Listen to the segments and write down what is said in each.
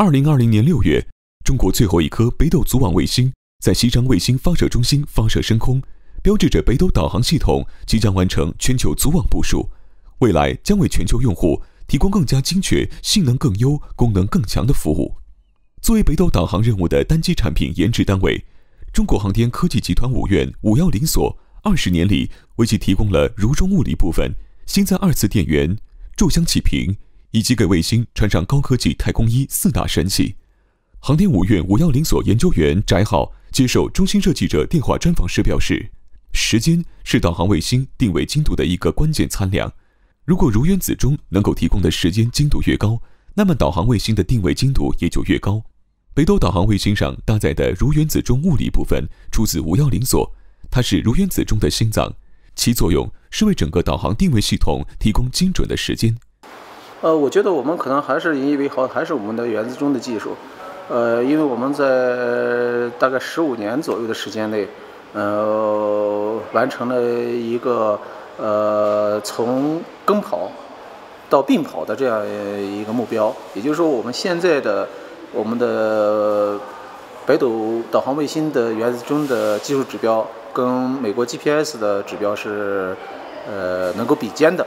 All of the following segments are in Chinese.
二零二零年六月，中国最后一颗北斗组网卫星在西昌卫星发射中心发射升空，标志着北斗导航系统即将完成全球组网部署，未来将为全球用户提供更加精确、性能更优、功能更强的服务。作为北斗导航任务的单机产品研制单位，中国航天科技集团五院五幺零所二十年里为其提供了如中物理部分、星载二次电源、柱箱气瓶，以及给卫星穿上高科技太空衣四大神器。航天五院五幺零所研究员翟浩接受中新社记者电话专访时表示：“时间是导航卫星定位精度的一个关键参量。如果如原子钟能够提供的时间精度越高，那么导航卫星的定位精度也就越高。”北斗导航卫星上搭载的如原子钟物理部分出自五幺零所，它是如原子钟的心脏，其作用是为整个导航定位系统提供精准的时间。呃，我觉得我们可能还是引以为豪，还是我们的原子钟的技术。呃，因为我们在大概十五年左右的时间内，呃，完成了一个呃从跟跑到并跑的这样一个目标，也就是说，我们现在的。我们的北斗导航卫星的原子钟的技术指标跟美国 GPS 的指标是呃能够比肩的，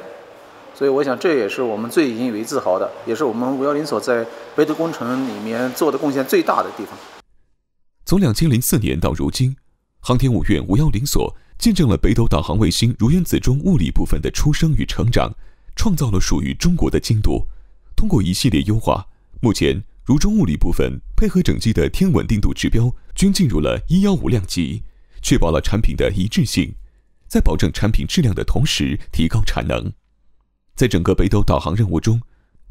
所以我想这也是我们最引以为自豪的，也是我们五幺零所在北斗工程里面做的贡献最大的地方。从两千零四年到如今，航天五院五幺零所见证了北斗导航卫星如原子钟物理部分的出生与成长，创造了属于中国的精度。通过一系列优化，目前。如中物理部分配合整机的天稳定度指标均进入了一幺五量级，确保了产品的一致性，在保证产品质量的同时提高产能。在整个北斗导航任务中，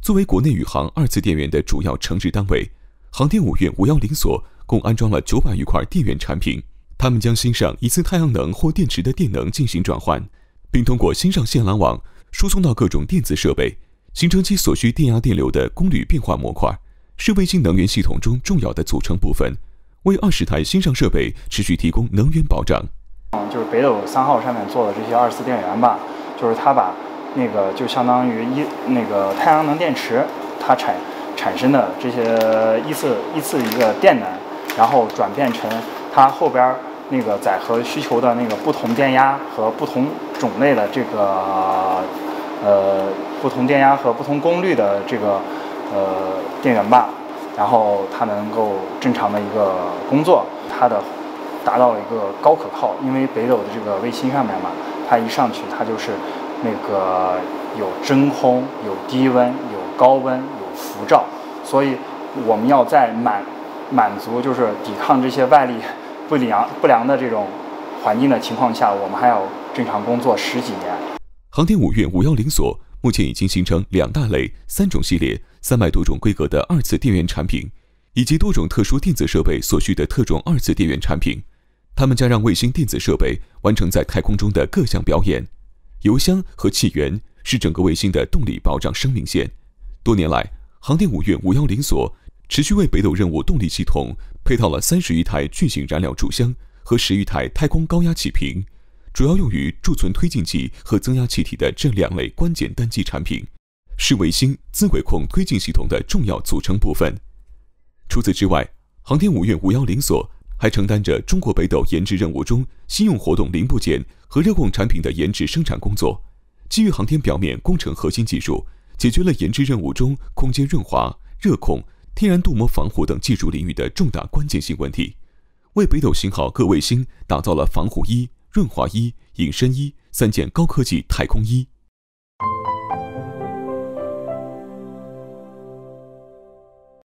作为国内宇航二次电源的主要承制单位，航天五院五幺零所共安装了九百余块电源产品。他们将新上一次太阳能或电池的电能进行转换，并通过新上线缆网输送到各种电子设备，形成其所需电压电流的功率变化模块。是卫星能源系统中重要的组成部分，为二十台新上设备持续提供能源保障。嗯，就是北斗三号上面做的这些二次电源吧，就是它把那个就相当于一那个太阳能电池它产产生的这些一次一次一个电能，然后转变成它后边那个载荷需求的那个不同电压和不同种类的这个呃不同电压和不同功率的这个。呃，电源吧，然后它能够正常的一个工作，它的达到一个高可靠，因为北斗的这个卫星上面嘛，它一上去它就是那个有真空、有低温、有高温、有辐照，所以我们要在满满足就是抵抗这些外力不良不良的这种环境的情况下，我们还要正常工作十几年。航天五院五幺零所目前已经形成两大类、三种系列。三百多种规格的二次电源产品，以及多种特殊电子设备所需的特种二次电源产品，它们将让卫星电子设备完成在太空中的各项表演。油箱和气源是整个卫星的动力保障生命线。多年来，航天五院五幺零所持续为北斗任务动力系统配套了三十余台巨型燃料柱箱和十余台太空高压气瓶，主要用于贮存推进剂和增压气体的这两类关键单机产品。是卫星自轨控推进系统的重要组成部分。除此之外，航天五院五幺零所还承担着中国北斗研制任务中新用活动零部件和热控产品的研制生产工作。基于航天表面工程核心技术，解决了研制任务中空间润滑、热控、天然镀膜防护等技术领域的重大关键性问题，为北斗型号各卫星打造了防护衣、润滑衣、隐身衣三件高科技太空衣。